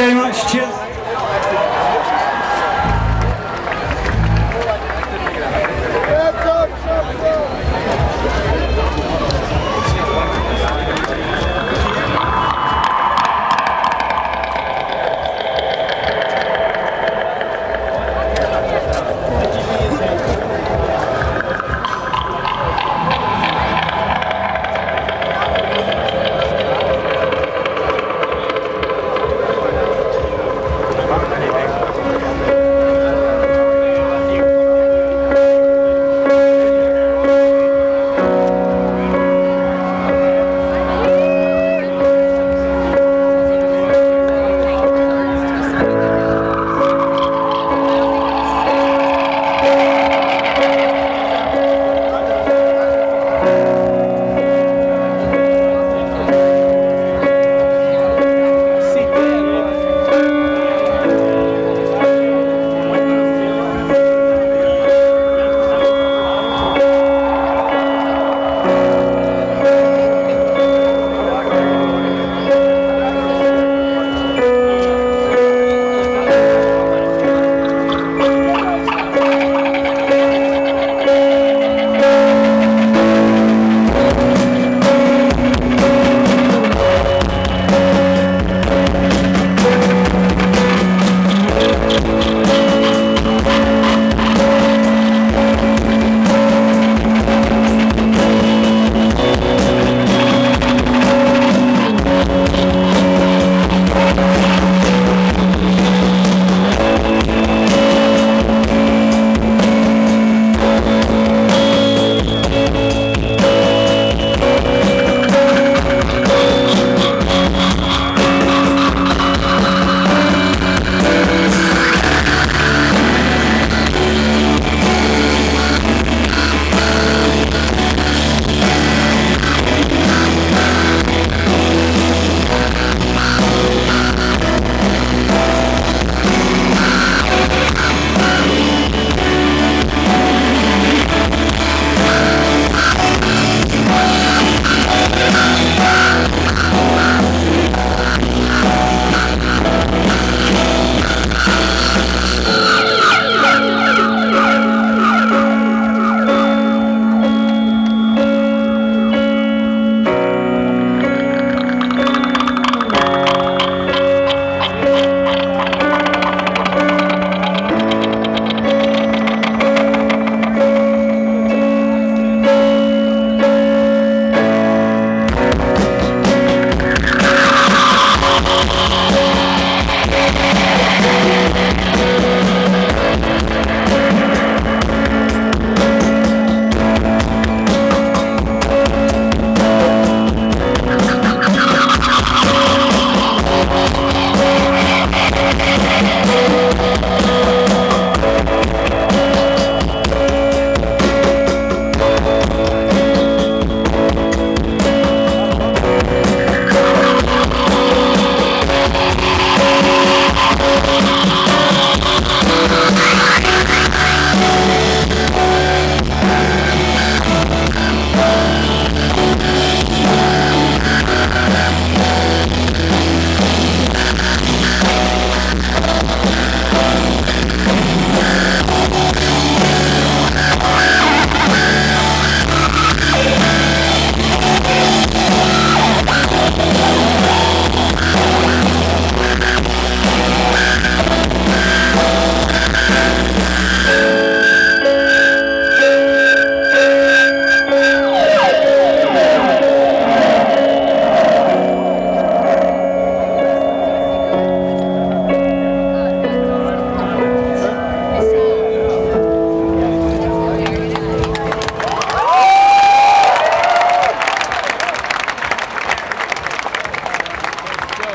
Very much. Cheers.